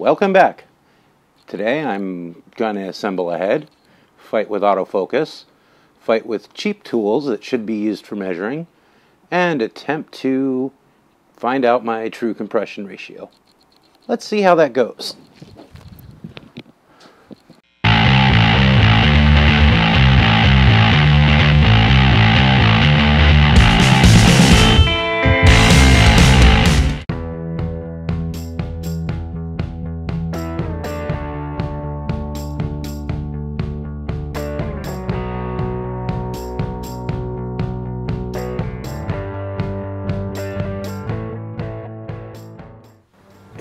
Welcome back. Today I'm going to assemble a head, fight with autofocus, fight with cheap tools that should be used for measuring, and attempt to find out my true compression ratio. Let's see how that goes.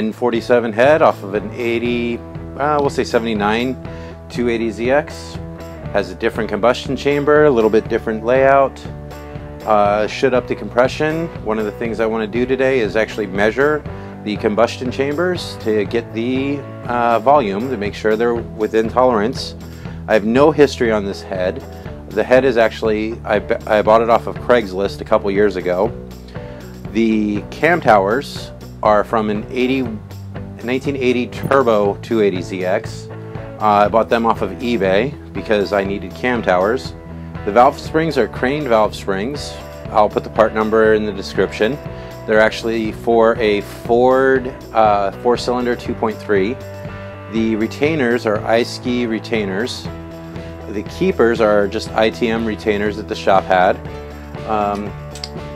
N47 head off of an 80, uh, we'll say 79 280ZX. Has a different combustion chamber, a little bit different layout. Uh, should up the compression. One of the things I want to do today is actually measure the combustion chambers to get the uh, volume to make sure they're within tolerance. I have no history on this head. The head is actually, I, I bought it off of Craigslist a couple years ago. The cam towers are from an 80, 1980 Turbo 280ZX. Uh, I bought them off of eBay because I needed cam towers. The valve springs are Crane valve springs. I'll put the part number in the description. They're actually for a Ford uh, four-cylinder 2.3. The retainers are ISKY retainers. The keepers are just ITM retainers that the shop had. Um,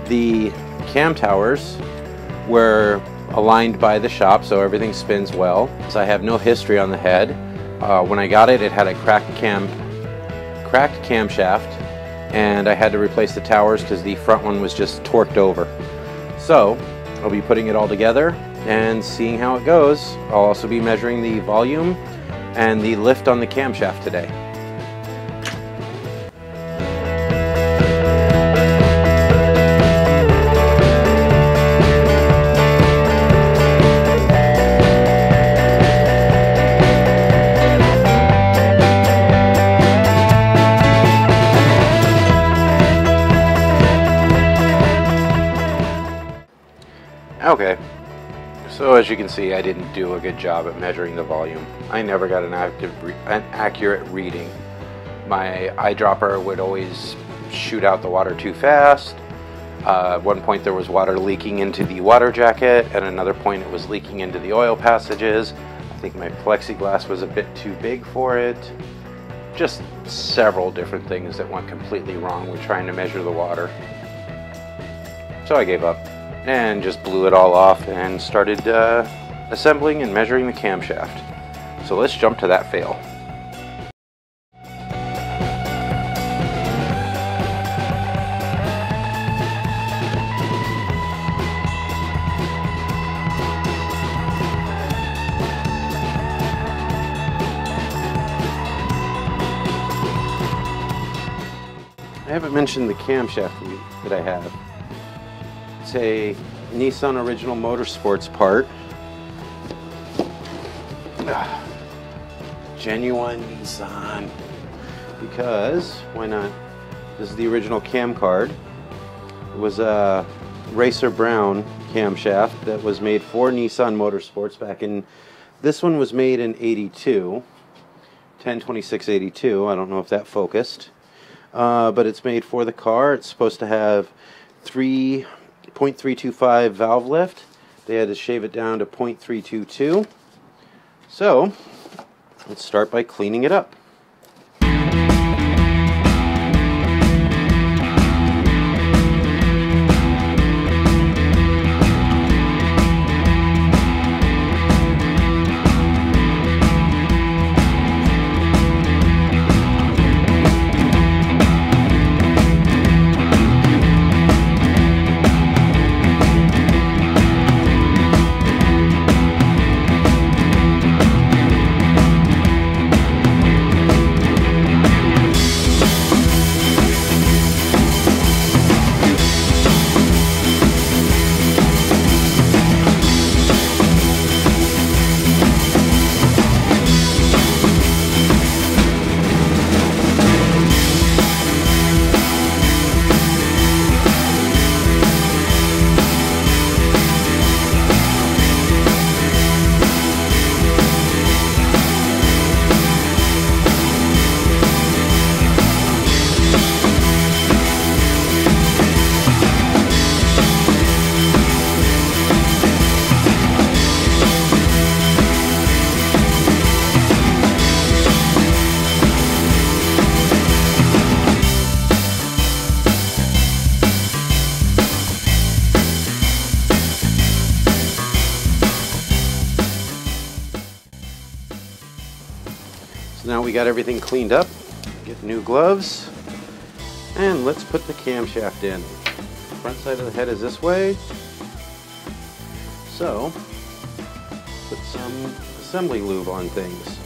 the cam towers were aligned by the shop so everything spins well. So I have no history on the head. Uh, when I got it, it had a cracked cam, cracked camshaft and I had to replace the towers because the front one was just torqued over. So I'll be putting it all together and seeing how it goes. I'll also be measuring the volume and the lift on the camshaft today. As you can see, I didn't do a good job at measuring the volume. I never got an, an accurate reading. My eyedropper would always shoot out the water too fast. Uh, at one point there was water leaking into the water jacket, at another point it was leaking into the oil passages. I think my plexiglass was a bit too big for it. Just several different things that went completely wrong with trying to measure the water. So I gave up and just blew it all off and started uh, assembling and measuring the camshaft. So let's jump to that fail. I haven't mentioned the camshaft that I have a Nissan Original Motorsports part. Genuine Nissan. Because, why not? This is the original cam card. It was a Racer Brown camshaft that was made for Nissan Motorsports back in, this one was made in 82, 102682, I don't know if that focused. Uh, but it's made for the car. It's supposed to have three 0.325 valve lift. They had to shave it down to 0.322. So, let's start by cleaning it up. Got everything cleaned up. Get new gloves. And let's put the camshaft in. Front side of the head is this way. So, put some assembly lube on things.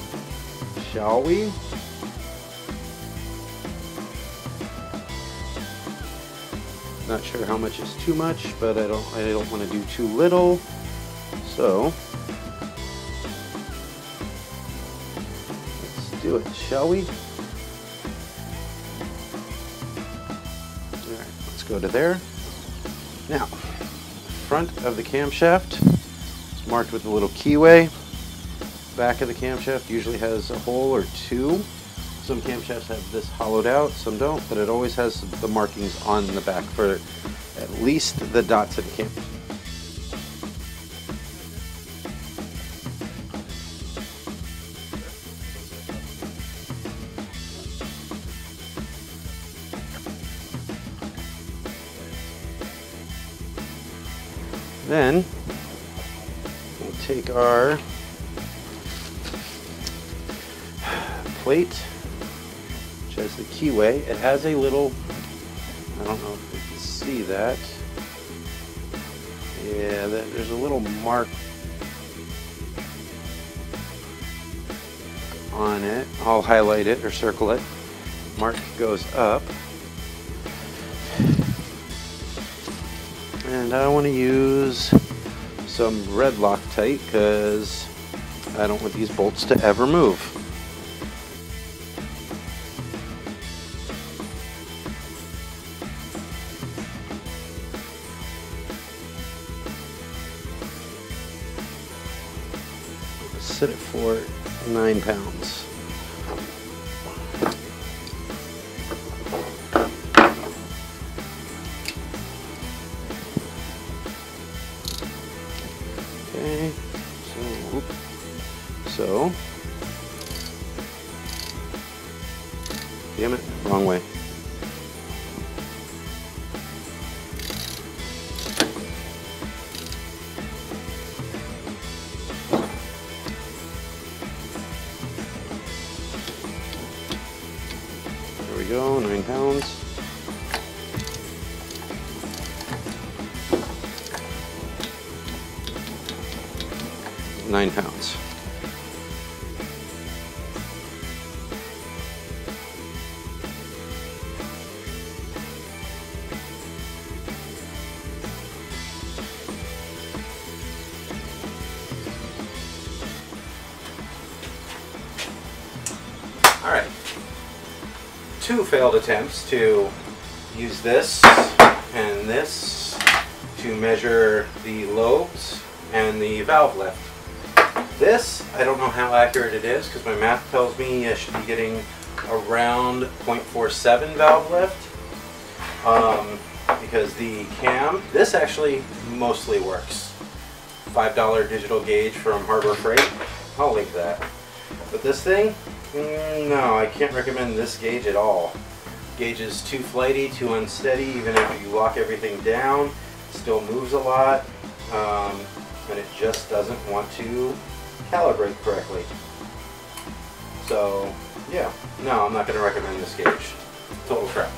Shall we? Not sure how much is too much, but I don't I don't want to do too little. So do it, shall we? Alright, let's go to there. Now, front of the camshaft is marked with a little keyway. Back of the camshaft usually has a hole or two. Some camshafts have this hollowed out, some don't, but it always has the markings on the back for at least the dots of the camp. Then we'll take our plate which has the keyway. It has a little, I don't know if you can see that. Yeah, there's a little mark on it. I'll highlight it or circle it. Mark goes up. And I want to use some red Loctite because I don't want these bolts to ever move. set it for nine pounds. Nine pounds. All right two failed attempts to use this and this to measure the lobes and the valve lift. This, I don't know how accurate it is because my math tells me I should be getting around 0.47 valve lift um, because the cam, this actually mostly works. $5 digital gauge from Harbor Freight. I'll link that. But this thing, Mm, no, I can't recommend this gauge at all. Gauge is too flighty, too unsteady, even after you lock everything down. Still moves a lot, um, and it just doesn't want to calibrate correctly. So, yeah, no, I'm not going to recommend this gauge. Total crap.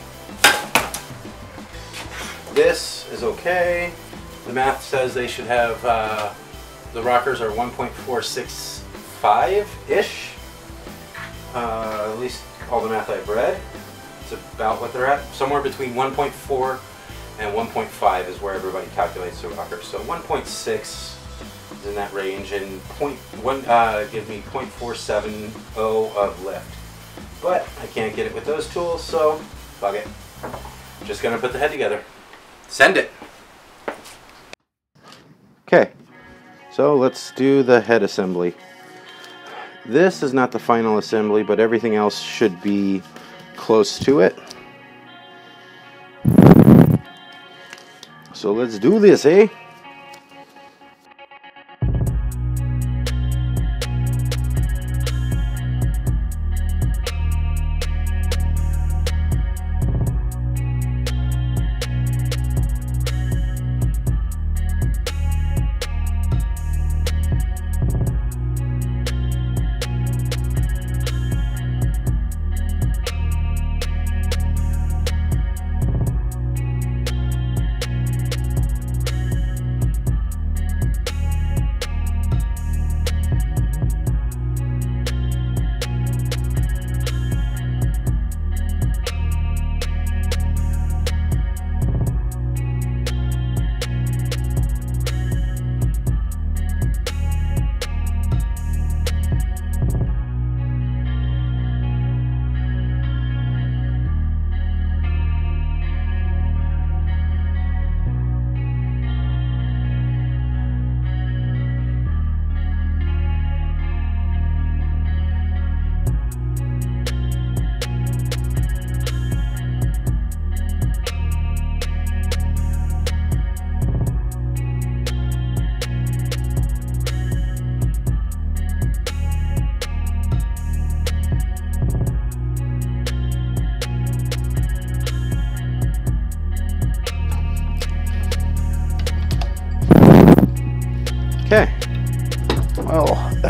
This is okay. The math says they should have, uh, the rockers are 1.465-ish uh, at least all the math I've read. It's about what they're at. Somewhere between 1.4 and 1.5 is where everybody calculates the rockers. So 1.6 is in that range, and point one uh, give me 0.470 of lift. But I can't get it with those tools, so fuck it. Just gonna put the head together. Send it. Okay, so let's do the head assembly. This is not the final assembly, but everything else should be close to it. So let's do this, eh?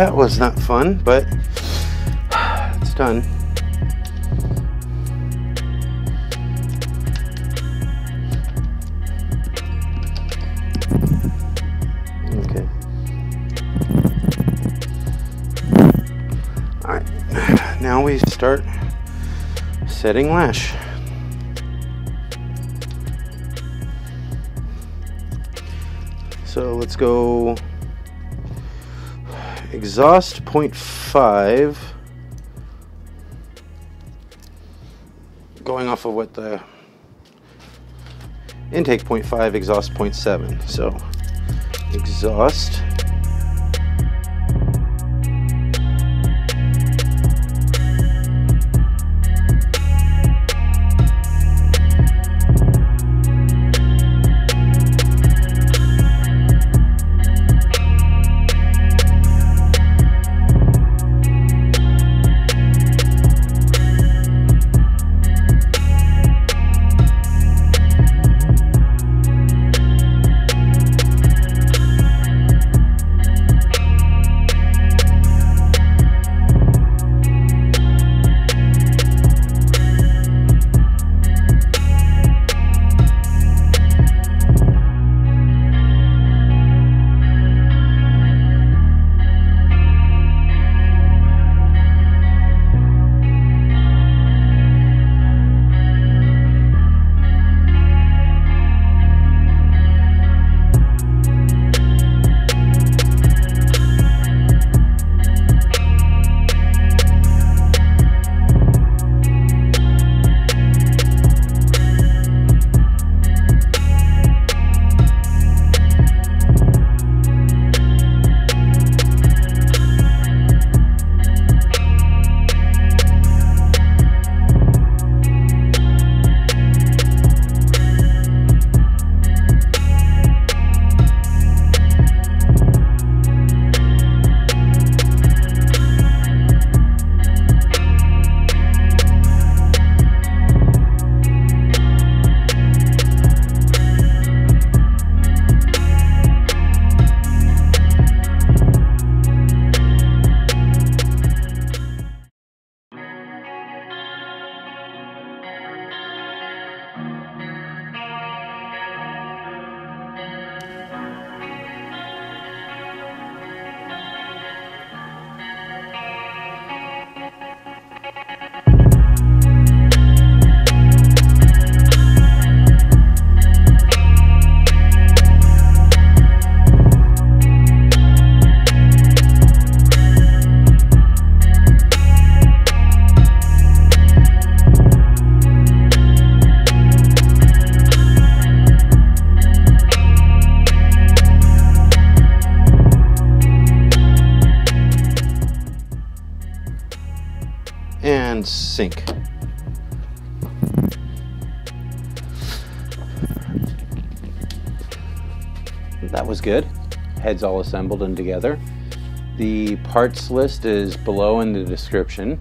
That was not fun, but it's done. Okay. All right, now we start setting lash. So let's go exhaust 0.5 going off of what the intake 0.5 exhaust 0.7 so exhaust sync. That was good. Heads all assembled and together. The parts list is below in the description.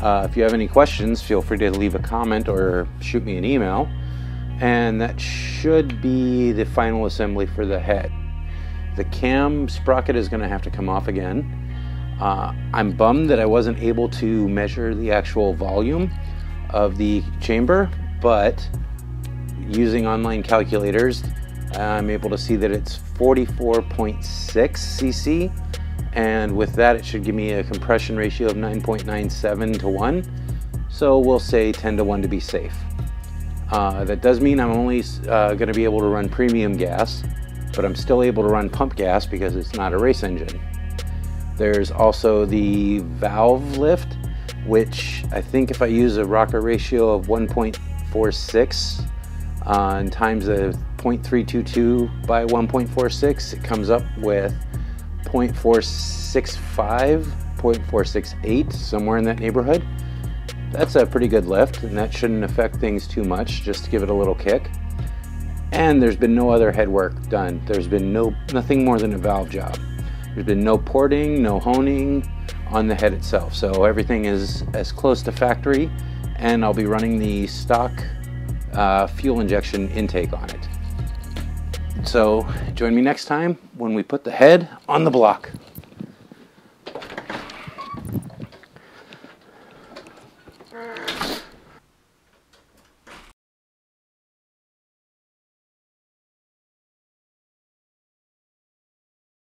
Uh, if you have any questions, feel free to leave a comment or shoot me an email. And that should be the final assembly for the head. The cam sprocket is going to have to come off again. Uh, I'm bummed that I wasn't able to measure the actual volume of the chamber, but using online calculators, I'm able to see that it's 44.6 cc, and with that, it should give me a compression ratio of 9.97 to 1. So we'll say 10 to 1 to be safe. Uh, that does mean I'm only uh, going to be able to run premium gas, but I'm still able to run pump gas because it's not a race engine. There's also the valve lift, which I think if I use a rocker ratio of 1.46 uh, and times a 0.322 by 1.46, it comes up with 0.465, 0.468, somewhere in that neighborhood. That's a pretty good lift, and that shouldn't affect things too much, just to give it a little kick. And there's been no other head work done. There's been no nothing more than a valve job. There's been no porting, no honing on the head itself. So everything is as close to factory and I'll be running the stock uh, fuel injection intake on it. So join me next time when we put the head on the block.